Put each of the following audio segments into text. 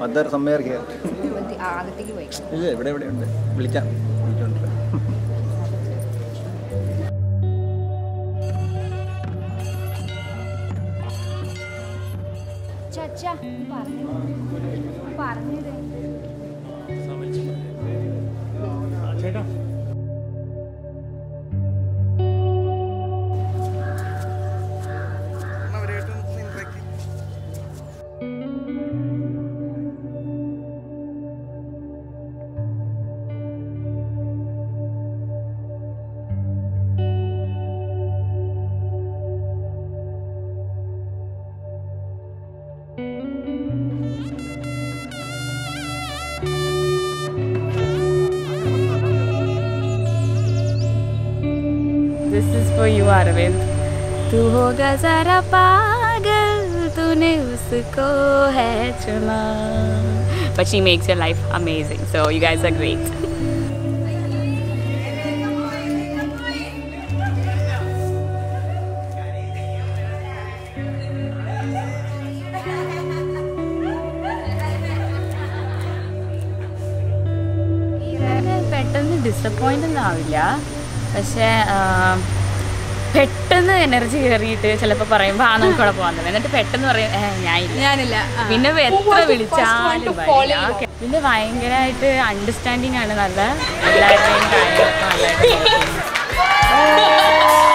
Mother സമ്മേർ here ഇല്ല ഇവിടെ ഇവിടെ ഉണ്ട്. വിളിക്കാം. ചാച്ച പറഞ്ഞത് പറഞ്ഞത് is for you, Arvind. तू होगा जरा पागल तूने उसको है चुना But she makes your life amazing. So you guys are great. ഇവരെ പെട്ടെന്ന് ഡിസപ്പോയിൻ്റ് ഒന്നും ആവില്ല പക്ഷേ ആ, പെട്ടെന്ന് എനർജി കയറിയിട്ട് ചിലപ്പോൾ പറയുമ്പോ ആ നമുക്ക് അവിടെ പോകാൻ തോന്നും എന്നിട്ട് പെട്ടെന്ന് പറയും ഞാനില്ല. ഞാനില്ല. പിന്നെ എത്ര വിളിച്ചാലും. പിന്നെ ഭയങ്കരമായിട്ട് അണ്ടർസ്റ്റാൻഡിങ് ആണ് നല്ല എല്ലാവരുടെയും കാര്യങ്ങളൊക്കെ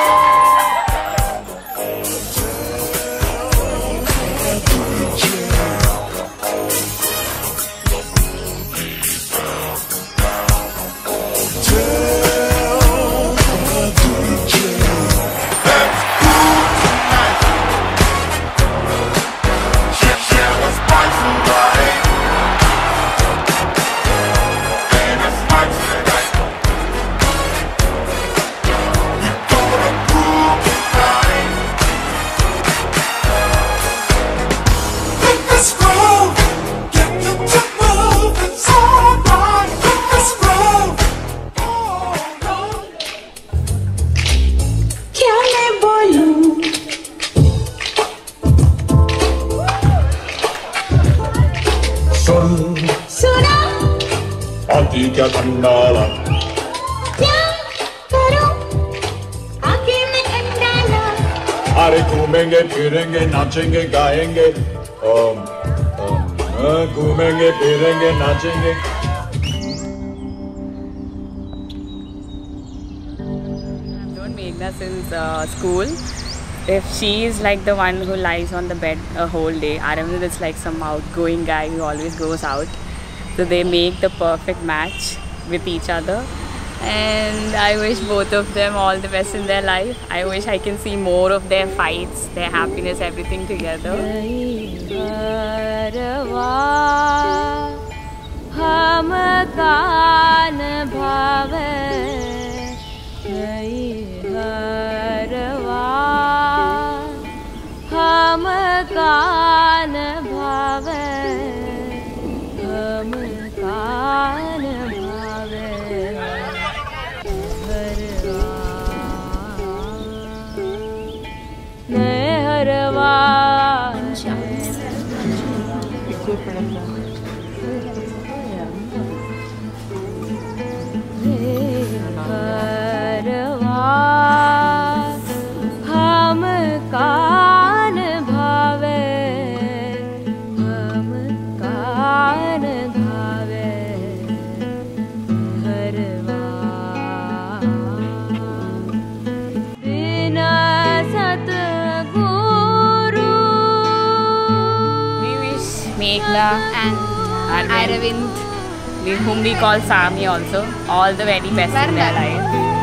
Sun Suna Aditya Khandala क्या करो आगे में खंडाला अरे घूमेंगे फिरेंगे नाचेंगे गाएंगे ओम ओम हाँ, I've known Meghana since uh, school. If she is like the one who lies on the bed a whole day, Aravind is like some outgoing guy who always goes out. So they make the perfect match with each other. And I wish both of them all the best in their life. I wish I can see more of their fights, their happiness, everything together. And Aravind, whom we call Sami also, all the very best in their life.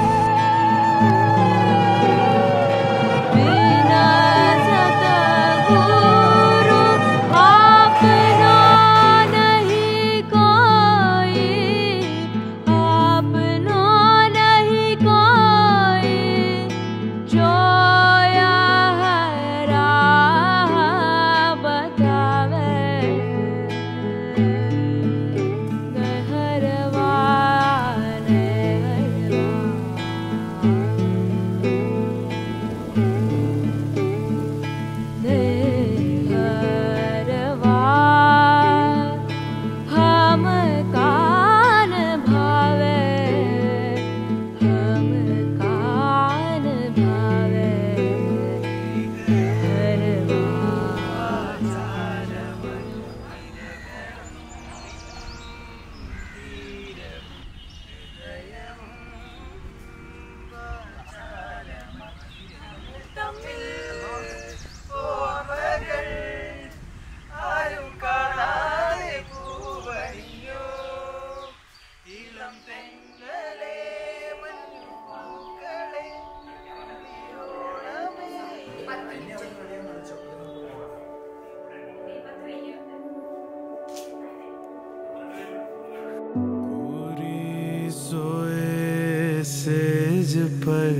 सेज पर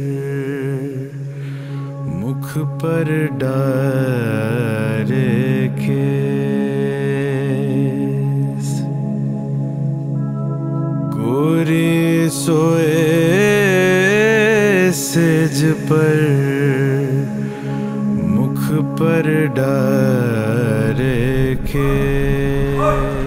मुख पर डारे के गोरी सोए says पर पर डर के।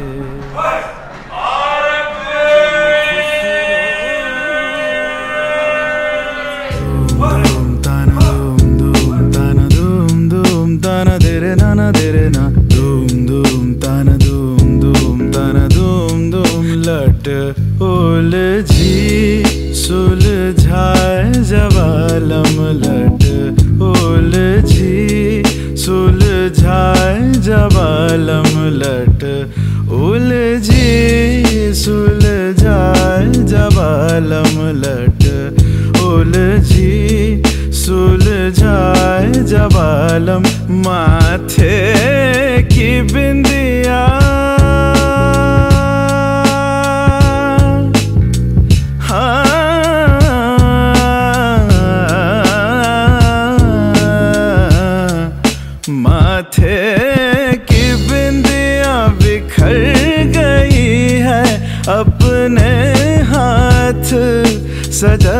माथे की बिंदिया। हाँ, माथे की बिंदिया बिखर गई है अपने हाथ सजा